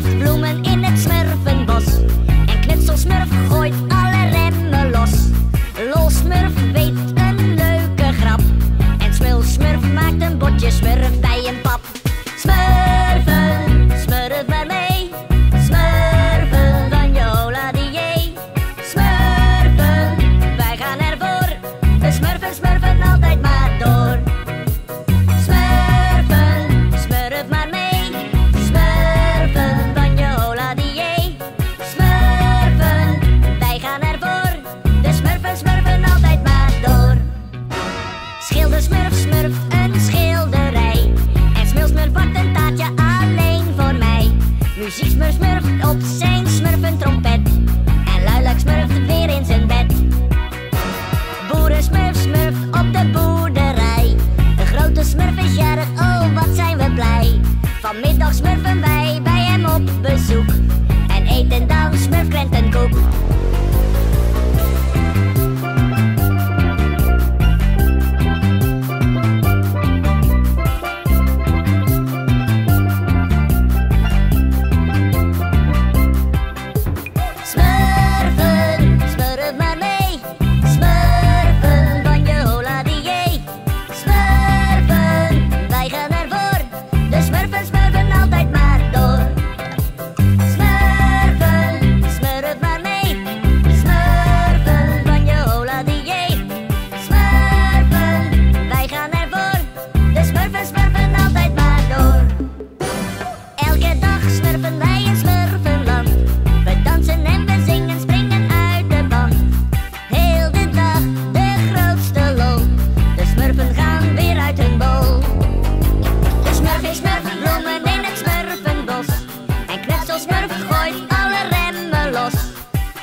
smurfbloemen in het smurfenbos. En knitselsmurf Ziek Smurf smurf op zijn smurfentrompet. En Luilak smurft weer in zijn bed. Boeren smurf smurf op de boerderij. De grote smurf is jarig, oh wat zijn we blij. Vanmiddag smurfen wij bij hem op bezoek. En eten dan smurfkrentenkoek.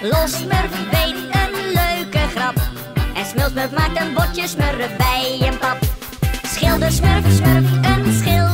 Los Smurf weet een leuke grap. En Smulsmurf maakt een botje smurf bij een pap. Schilder Smurf, Smurf, een schilder.